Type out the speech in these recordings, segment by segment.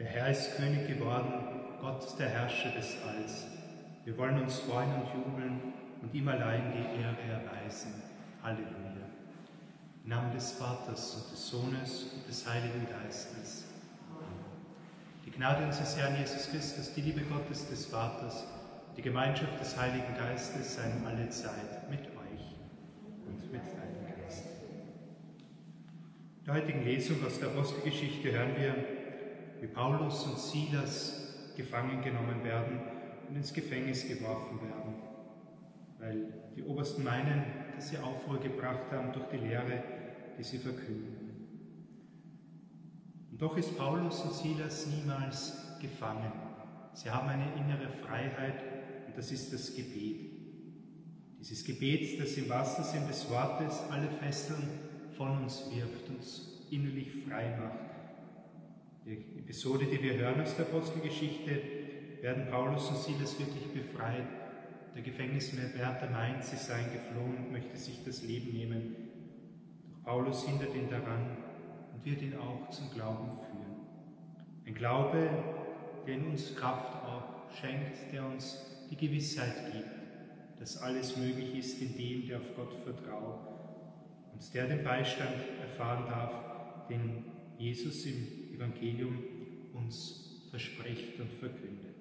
Der Herr ist König geworden, Gott der Herrscher des Alls. Wir wollen uns freuen und jubeln und ihm allein die Ehre erweisen. Halleluja. Im Namen des Vaters und des Sohnes und des Heiligen Geistes. Die Gnade unseres Herrn Jesus Christus, die Liebe Gottes des Vaters, die Gemeinschaft des Heiligen Geistes seien alle Zeit mit euch und mit deinem Geist. In der heutigen Lesung aus der Apostelgeschichte hören wir, wie Paulus und Silas gefangen genommen werden und ins Gefängnis geworfen werden, weil die Obersten meinen, dass sie Aufruhr gebracht haben durch die Lehre, die sie verkünden. Und doch ist Paulus und Silas niemals gefangen. Sie haben eine innere Freiheit und das ist das Gebet. Dieses Gebet, das im wahrsten Sinn des Wortes alle Fesseln von uns wirft, uns innerlich frei macht die Episode, die wir hören aus der Apostelgeschichte, werden Paulus und Silas wirklich befreit. Der Gefängniswärter meint, sie seien geflohen und möchte sich das Leben nehmen. Doch Paulus hindert ihn daran und wird ihn auch zum Glauben führen. Ein Glaube, der in uns Kraft auch schenkt, der uns die Gewissheit gibt, dass alles möglich ist in dem, der auf Gott vertraut und der den Beistand erfahren darf, den Jesus im Evangelium uns verspricht und verkündet.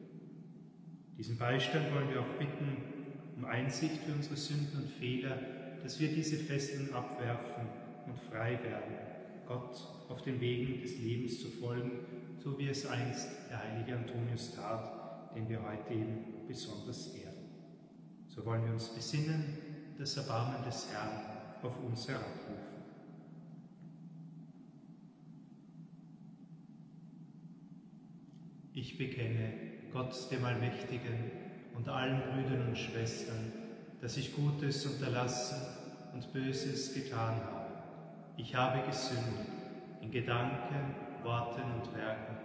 Diesen Beistand wollen wir auch bitten um Einsicht für unsere Sünden und Fehler, dass wir diese Fesseln abwerfen und frei werden, Gott auf den Wegen des Lebens zu folgen, so wie es einst der heilige Antonius tat, den wir heute eben besonders ehren. So wollen wir uns besinnen, das Erbarmen des Herrn auf uns herabrufen. Ich bekenne Gott dem Allmächtigen und allen Brüdern und Schwestern, dass ich Gutes unterlassen und Böses getan habe. Ich habe gesündigt in Gedanken, Worten und Werken,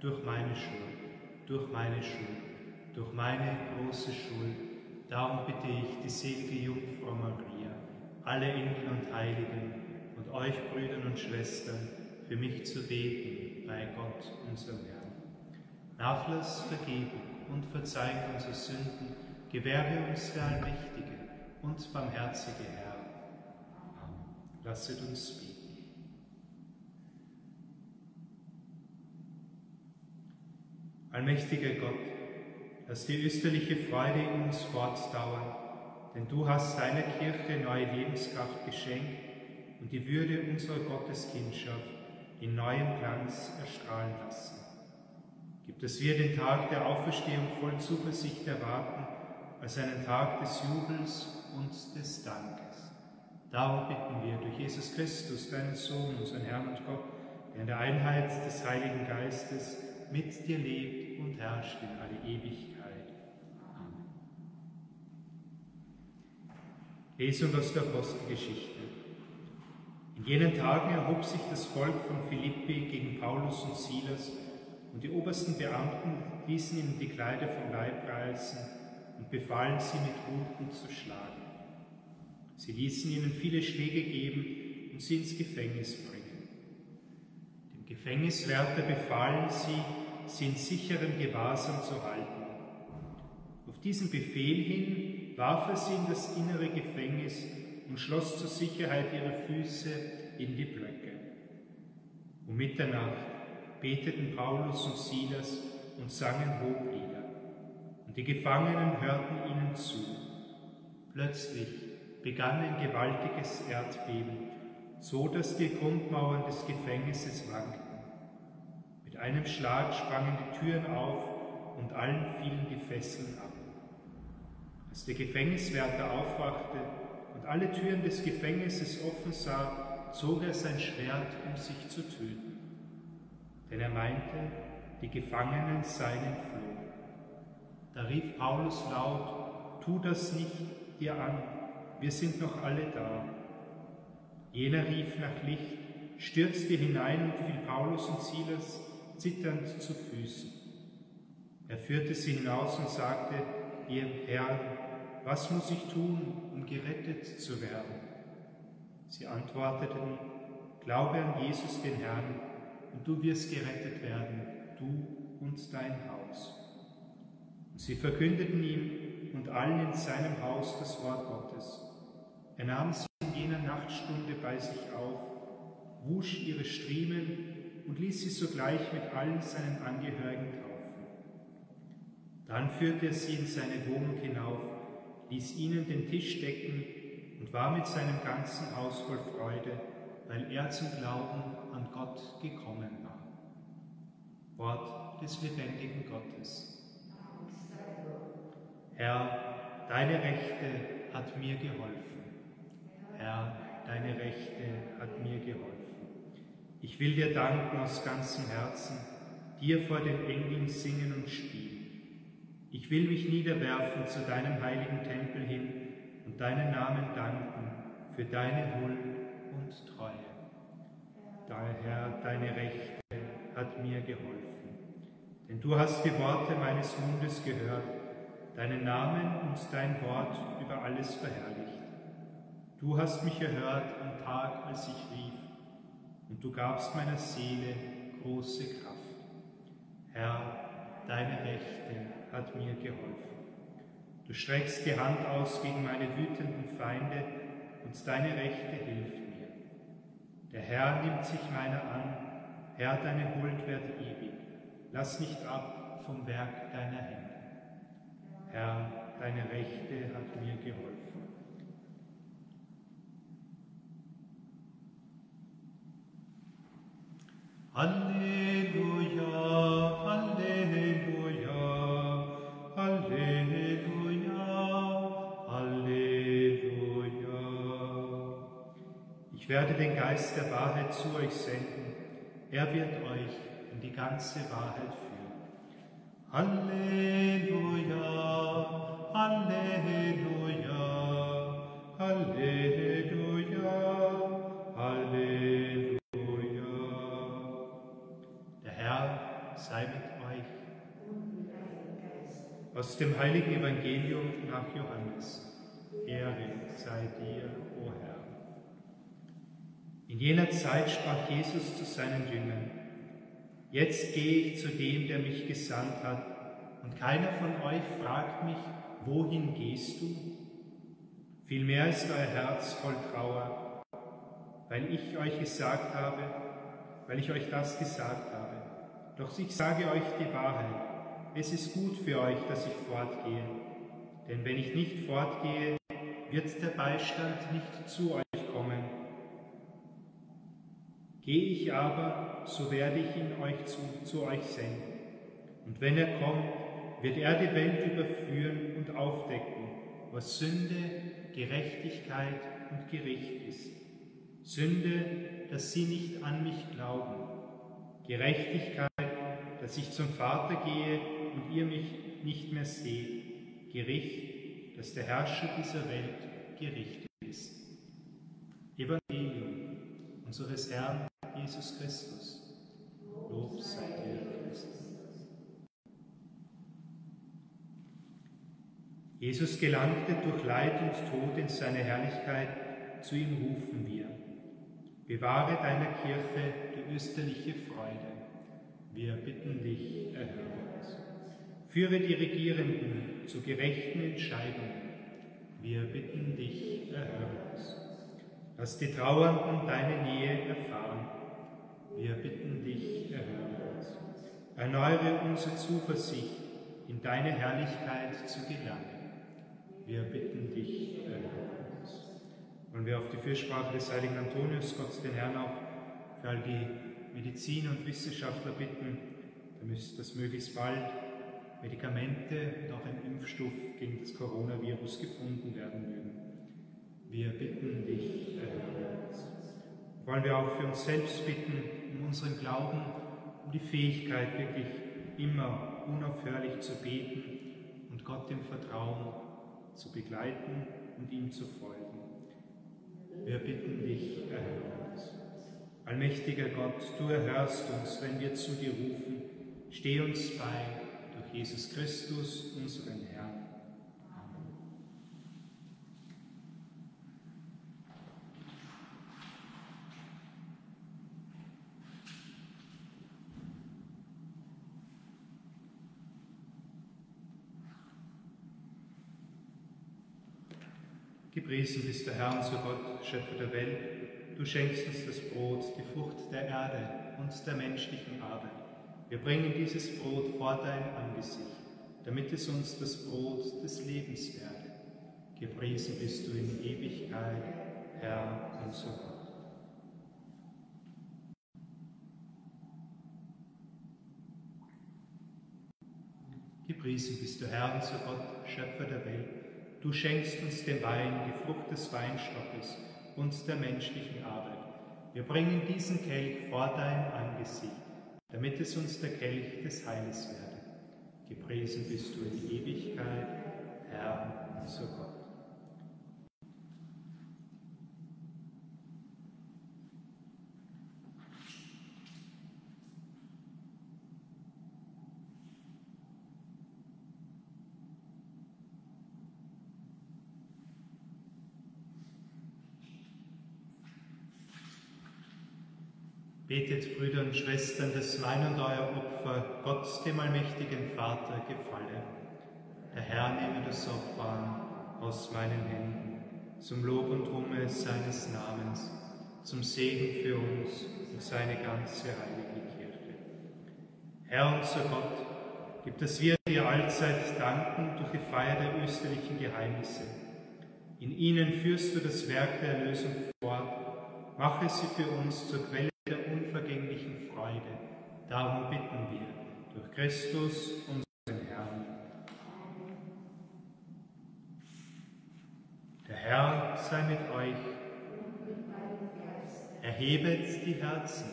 durch meine Schuld, durch meine Schuld, durch meine große Schuld. Darum bitte ich die selige Jungfrau Maria, alle Engel und Heiligen und euch Brüdern und Schwestern, für mich zu beten bei Gott, unserem Herrn. Nachlass, Vergebung und Verzeihung unserer Sünden gewähre uns der allmächtige und barmherzige Herr. Lasset uns beten. Allmächtiger Gott, lass die österliche Freude in uns fortdauern, denn du hast deiner Kirche neue Lebenskraft geschenkt und die Würde unserer Gotteskindschaft in neuem Glanz erstrahlen lassen. Gib, dass wir den Tag der Auferstehung voll Zuversicht erwarten, als einen Tag des Jubels und des Dankes. Darum bitten wir durch Jesus Christus, deinen Sohn, unseren Herrn und Gott, der in der Einheit des Heiligen Geistes mit dir lebt und herrscht in alle Ewigkeit. Amen. Lesung aus der Apostelgeschichte. In jenen Tagen erhob sich das Volk von Philippi gegen Paulus und Silas, und die obersten Beamten ließen ihnen die Kleider vom Leib reißen und befahlen sie mit Hunden zu schlagen. Sie ließen ihnen viele Schläge geben und sie ins Gefängnis bringen. Dem Gefängniswärter befahlen sie, sie in sicherem Gewahrsam zu halten. Auf diesen Befehl hin warf er sie in das innere Gefängnis und schloss zur Sicherheit ihre Füße in die Blöcke. Um Mitternacht beteten Paulus und Silas und sangen Hoblieder. Und die Gefangenen hörten ihnen zu. Plötzlich begann ein gewaltiges Erdbeben, so dass die Grundmauern des Gefängnisses wankten. Mit einem Schlag sprangen die Türen auf und allen fielen die Fesseln ab. Als der Gefängniswärter aufwachte und alle Türen des Gefängnisses offen sah, zog er sein Schwert, um sich zu töten denn er meinte, die Gefangenen seien entflohen. Da rief Paulus laut, tu das nicht dir an, wir sind noch alle da. Jener rief nach Licht, stürzte hinein und fiel Paulus und Silas zitternd zu Füßen. Er führte sie hinaus und sagte, ihr Herr, was muss ich tun, um gerettet zu werden? Sie antworteten, glaube an Jesus den Herrn, und du wirst gerettet werden, du und dein Haus. Und sie verkündeten ihm und allen in seinem Haus das Wort Gottes. Er nahm sie in jener Nachtstunde bei sich auf, wusch ihre Striemen und ließ sie sogleich mit allen seinen Angehörigen taufen. Dann führte er sie in seine Wohnung hinauf, ließ ihnen den Tisch decken und war mit seinem ganzen Haus voll Freude, weil er zum Glauben an Gott gekommen war. Wort des lebendigen Gottes. Herr, deine Rechte hat mir geholfen. Herr, deine Rechte hat mir geholfen. Ich will dir danken aus ganzem Herzen, dir vor den Engeln singen und spielen. Ich will mich niederwerfen zu deinem heiligen Tempel hin und deinen Namen danken für deine Huld und Treue. Daher deine Rechte hat mir geholfen. Denn du hast die Worte meines Mundes gehört, deinen Namen und dein Wort über alles verherrlicht. Du hast mich erhört am Tag, als ich rief, und du gabst meiner Seele große Kraft. Herr, deine Rechte hat mir geholfen. Du streckst die Hand aus gegen meine wütenden Feinde, und deine Rechte hilft mir. Der Herr nimmt sich meiner an, Herr, deine Huld wird ewig. Lass nicht ab vom Werk deiner Hände. Herr, deine Rechte hat mir geholfen. Halleluja, Halleluja, Ich werde den Geist der Wahrheit zu euch senden. Er wird euch in die ganze Wahrheit führen. Halleluja, Halleluja, Halleluja, Halleluja. Der Herr sei mit euch. Aus dem heiligen Evangelium nach Johannes. Ehre sei dir, o Herr. In jener Zeit sprach Jesus zu seinen Jüngern, Jetzt gehe ich zu dem, der mich gesandt hat, und keiner von euch fragt mich, wohin gehst du? Vielmehr ist euer Herz voll Trauer, weil ich euch gesagt habe, weil ich euch das gesagt habe. Doch ich sage euch die Wahrheit, es ist gut für euch, dass ich fortgehe. Denn wenn ich nicht fortgehe, wird der Beistand nicht zu euch. Gehe ich aber, so werde ich ihn euch zu, zu euch senden. Und wenn er kommt, wird er die Welt überführen und aufdecken, was Sünde, Gerechtigkeit und Gericht ist. Sünde, dass sie nicht an mich glauben. Gerechtigkeit, dass ich zum Vater gehe und ihr mich nicht mehr seht. Gericht, dass der Herrscher dieser Welt gerichtet ist. Evangelium unseres Herrn Jesus Christus. Lob sei dir, Christus. Jesus gelangte durch Leid und Tod in seine Herrlichkeit, zu ihm rufen wir. Bewahre deiner Kirche die österliche Freude. Wir bitten dich, erhöre uns. Führe die Regierenden zu gerechten Entscheidungen. Wir bitten dich, erhöre uns. Lass die Trauernden deine Nähe erfahren. Wir bitten dich, erhöre uns. Erneuere unsere Zuversicht, in deine Herrlichkeit zu gelangen. Wir bitten dich, erhöre uns. Wollen wir auf die Fürsprache des heiligen Antonius, Gott den Herrn auch für all die Medizin- und Wissenschaftler bitten, dass möglichst bald Medikamente und auch ein Impfstoff gegen das Coronavirus gefunden werden mögen. Wir bitten dich, erhöre uns. Wollen wir auch für uns selbst bitten, um unseren Glauben, um die Fähigkeit, wirklich immer unaufhörlich zu beten und Gott im Vertrauen zu begleiten und ihm zu folgen. Wir bitten dich, erhöre uns. Allmächtiger Gott, du erhörst uns, wenn wir zu dir rufen. Steh uns bei durch Jesus Christus, unseren Herrn. Amen. Gepriesen bist der Herr, unser Gott, Schöpfer der Welt. Du schenkst uns das Brot, die Frucht der Erde und der menschlichen Arbeit. Wir bringen dieses Brot vor dein Angesicht, damit es uns das Brot des Lebens werde. Gepriesen bist du in Ewigkeit, Herr, unser Gott. Gepriesen bist du, Herr, unser Gott, Schöpfer der Welt. Du schenkst uns den Wein, die Frucht des Weinstockes und der menschlichen Arbeit. Wir bringen diesen Kelch vor dein Angesicht, damit es uns der Kelch des Heiles werde. Gepriesen bist du in Ewigkeit, Herr, unser Gott. Betet, Brüder und Schwestern, dass mein und euer Opfer Gott, dem allmächtigen Vater, gefalle. Der Herr nehme das Opfer an aus meinen Händen, zum Lob und Ruhme seines Namens, zum Segen für uns und seine ganze heilige Kirche. Herr unser Gott, gib, dass wir dir allzeit danken durch die Feier der österlichen Geheimnisse. In ihnen führst du das Werk der Erlösung fort, mache sie für uns zur Quelle unvergänglichen Freude. Darum bitten wir durch Christus, unseren Herrn. Der Herr sei mit euch. Erhebet die Herzen.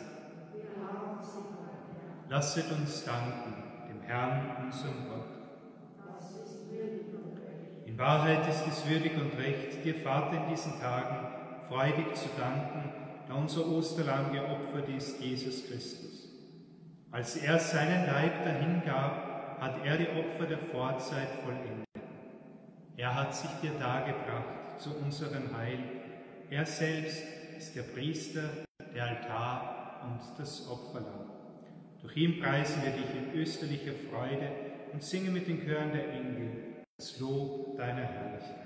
Lasset uns danken dem Herrn, unserem Gott. In Wahrheit ist es würdig und recht, dir Vater in diesen Tagen freudig zu danken, da unser Osterlamm geopfert ist, Jesus Christus. Als er seinen Leib dahingab, hat er die Opfer der Vorzeit vollendet. Er hat sich dir dargebracht zu unserem Heil. Er selbst ist der Priester, der Altar und das Opferlamm. Durch ihn preisen wir dich in österlicher Freude und singen mit den Chören der Engel das Lob deiner Herrlichkeit.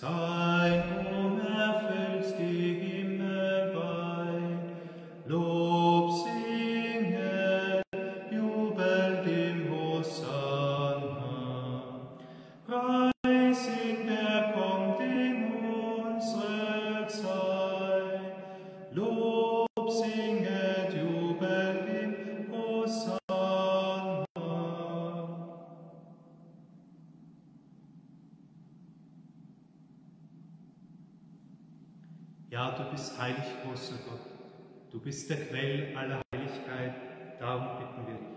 Sein Ruhm erfüllst dich immer Lob singe, jubel dem Hosanna. Preis der kommt in unsere Zeit, Lob bist heilig, großer Gott. Du bist der Quell aller Heiligkeit. Darum bitten wir dich.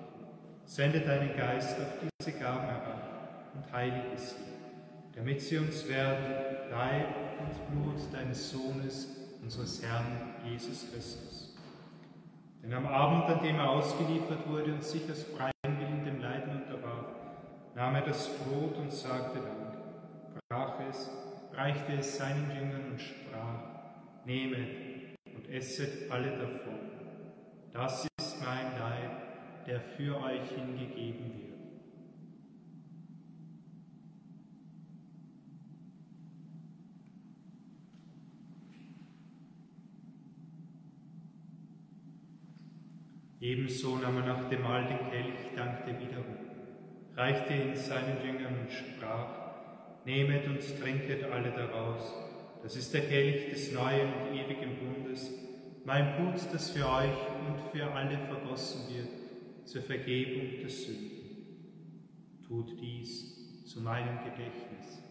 Sende deinen Geist auf diese Gaben herab und heilige sie, damit sie uns werden, Leib und Blut deines Sohnes, unseres Herrn Jesus Christus. Denn am Abend, an dem er ausgeliefert wurde und sich aus freiem Willen dem Leiden unterwarf, nahm er das Brot und sagte Dank, brach es, reichte es seinen Jüngern und sprach, nehmet und esset alle davon. Das ist mein Leib, der für euch hingegeben wird. Ebenso nahm er nach dem Mahl den Kelch, dankte wiederum, reichte ihn seinen Jüngern und sprach, Nehmet und trinket alle daraus, das ist der Kelch des neuen und ewigen Bundes, mein Blut, das für euch und für alle vergossen wird, zur Vergebung der Sünden. Tut dies zu meinem Gedächtnis.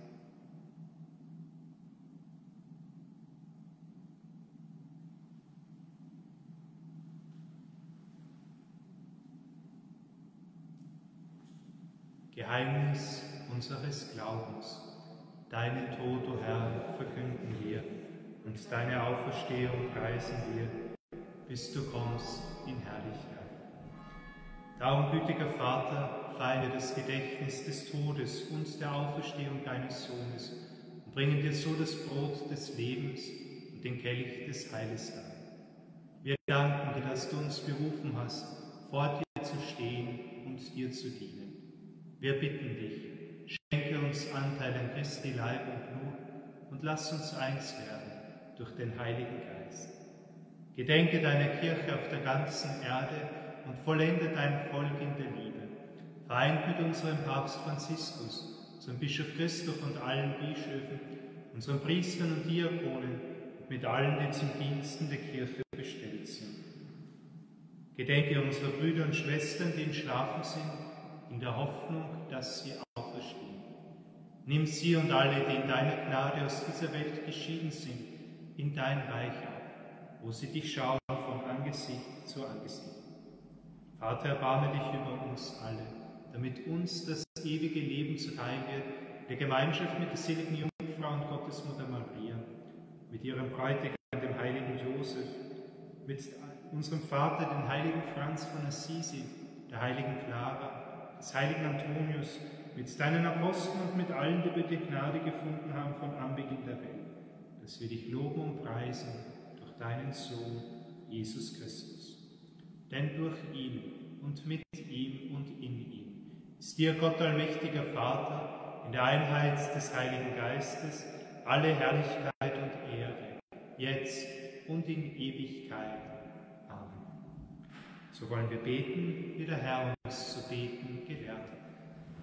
Geheimnis unseres Glaubens. Deinen Tod, o Herr, verkünden wir und deine Auferstehung preisen wir, bis du kommst in Herrlichkeit. Darum, gütiger Vater, feiere das Gedächtnis des Todes und der Auferstehung deines Sohnes und bringen dir so das Brot des Lebens und den Kelch des Heiles dar. Wir danken dir, dass du uns berufen hast, vor dir zu stehen und dir zu dienen. Wir bitten dich, schenke uns Anteil an Christi Leib und Blut und lass uns eins werden durch den Heiligen Geist. Gedenke deiner Kirche auf der ganzen Erde und vollende dein Volk in der Liebe. Vereint mit unserem Papst Franziskus, unserem Bischof Christoph und allen Bischöfen, unseren Priestern und Diakonen und mit allen, die zum Diensten der Kirche bestellt sind. Gedenke unserer Brüder und Schwestern, die entschlafen sind in der Hoffnung, dass sie. Nimm sie und alle, die in deiner Gnade aus dieser Welt geschieden sind, in dein Reich auf, wo sie dich schauen von Angesicht zu Angesicht. Vater, erbarme dich über uns alle, damit uns das ewige Leben zuteil wird, der Gemeinschaft mit der seligen Jungfrau und Gottesmutter Maria, mit ihrem Bräutigam, dem heiligen Josef, mit unserem Vater, den heiligen Franz von Assisi, der heiligen Clara, des heiligen Antonius, mit deinen Aposteln und mit allen, die wir die Gnade gefunden haben von Anbeginn der Welt, dass wir dich loben und preisen durch deinen Sohn, Jesus Christus. Denn durch ihn und mit ihm und in ihm ist dir, Gott allmächtiger Vater, in der Einheit des Heiligen Geistes, alle Herrlichkeit und Ehre, jetzt und in Ewigkeit. Amen. So wollen wir beten, wie der Herr uns zu beten gelehrt.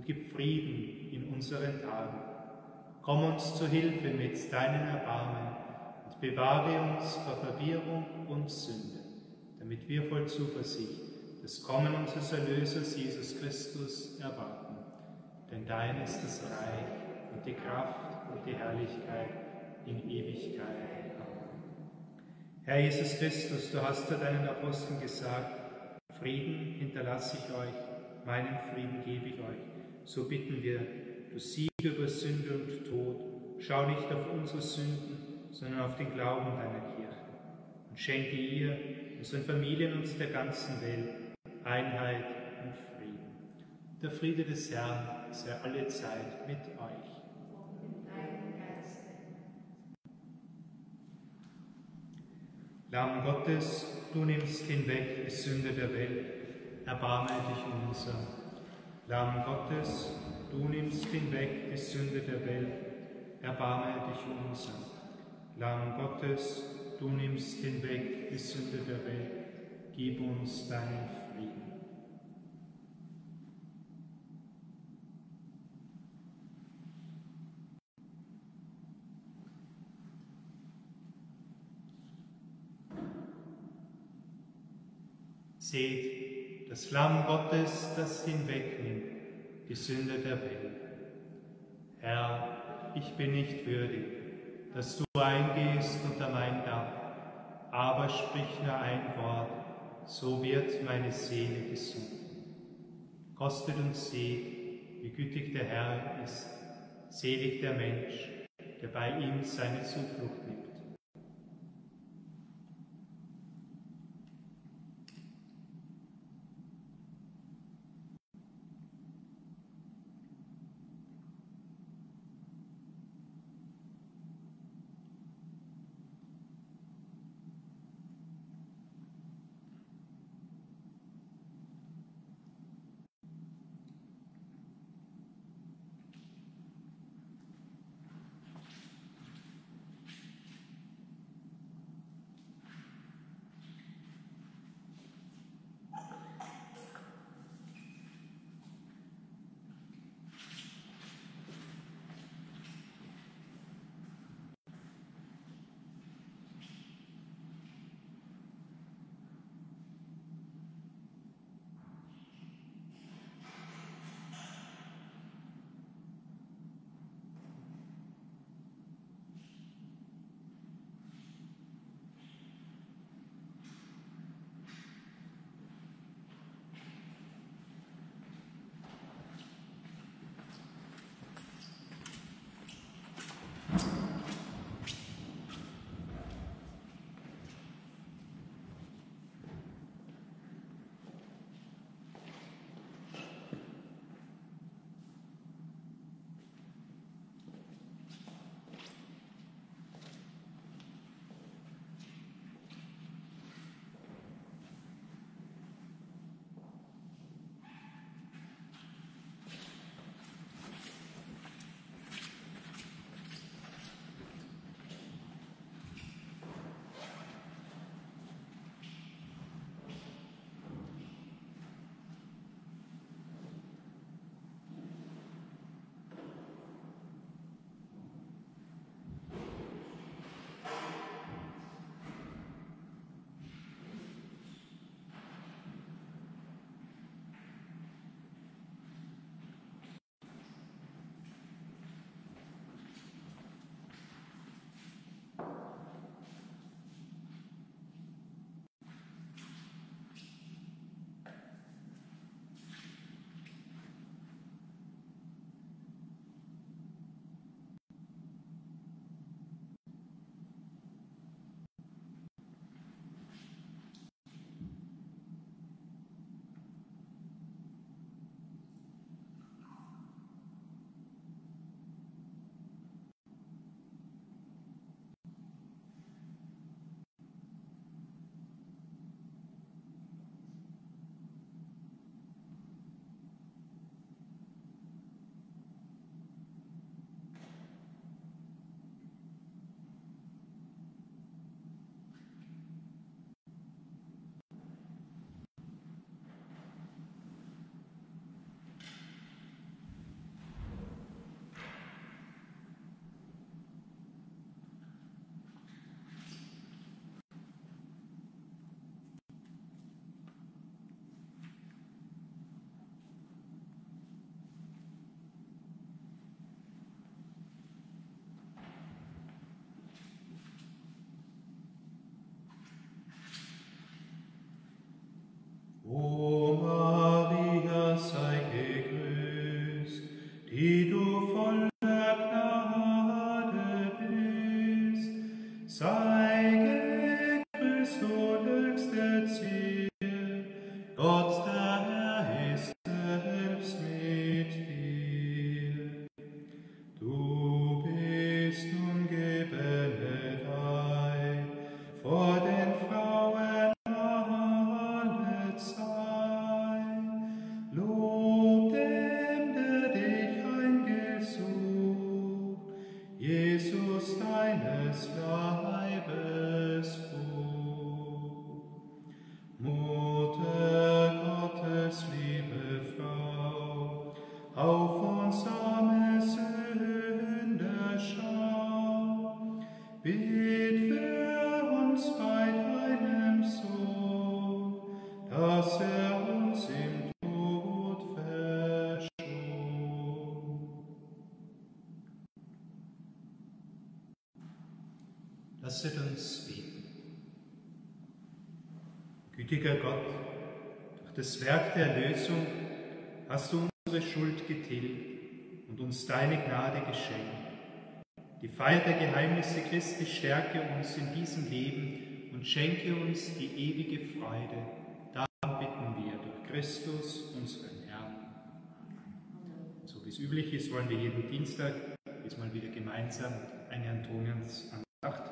und gib Frieden in unseren Tagen. Komm uns zu Hilfe mit deinen Erbarmen und bewahre uns vor Verwirrung und Sünde, damit wir voll Zuversicht das Kommen unseres Erlösers Jesus Christus erwarten. Denn dein ist das Reich und die Kraft und die Herrlichkeit in Ewigkeit. Amen. Herr Jesus Christus, du hast zu deinen Aposteln gesagt, Frieden hinterlasse ich euch, meinen Frieden gebe ich euch. So bitten wir, du Sieg über Sünde und Tod, schau nicht auf unsere Sünden, sondern auf den Glauben deiner Kirche. Und schenke ihr, unseren Familien und der ganzen Welt Einheit und Frieden. Der Friede des Herrn sei alle Zeit mit euch. Lamm Gottes, du nimmst hinweg die Sünde der Welt, erbarme dich unser. Lamm Gottes, du nimmst hinweg die Sünde der Welt, erbarme dich unser. Lamm Gottes, du nimmst hinweg die Sünde der Welt, gib uns deinen Frieden. Seht, das Lamm Gottes, das hinwegnimmt die Sünde der Welt. Herr, ich bin nicht würdig, dass du eingehst unter mein Dach, aber sprich nur ein Wort, so wird meine Seele gesund. Kostet und seht, wie gütig der Herr ist, selig der Mensch, der bei ihm seine Zuflucht nimmt. Lasset uns beten. Gütiger Gott, durch das Werk der Erlösung hast du unsere Schuld getilgt und uns deine Gnade geschenkt. Die Feier der Geheimnisse Christi stärke uns in diesem Leben und schenke uns die ewige Freude. Darum bitten wir durch Christus, unseren Herrn. So wie es üblich ist, wollen wir jeden Dienstag diesmal wieder gemeinsam eine Antoniansandacht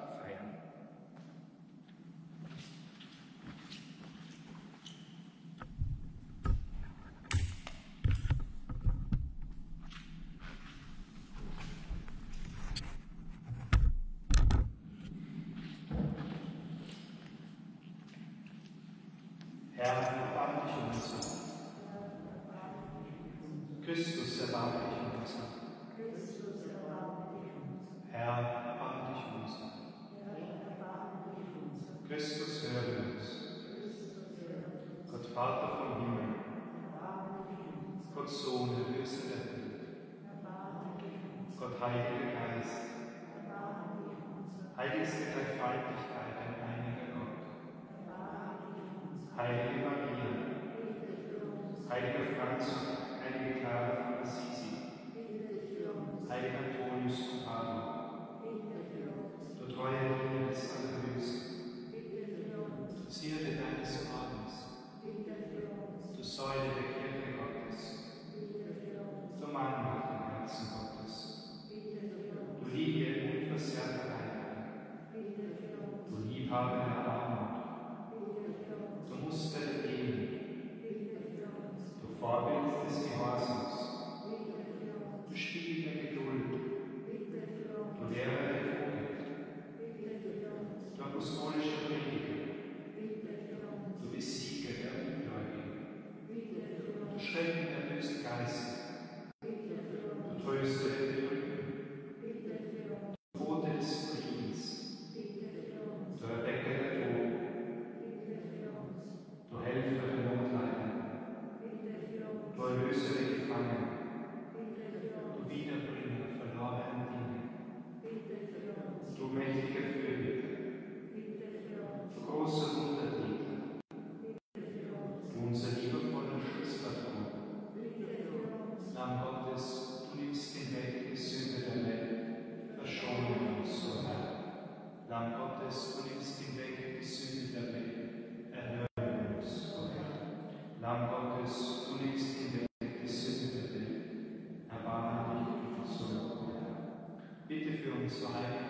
inside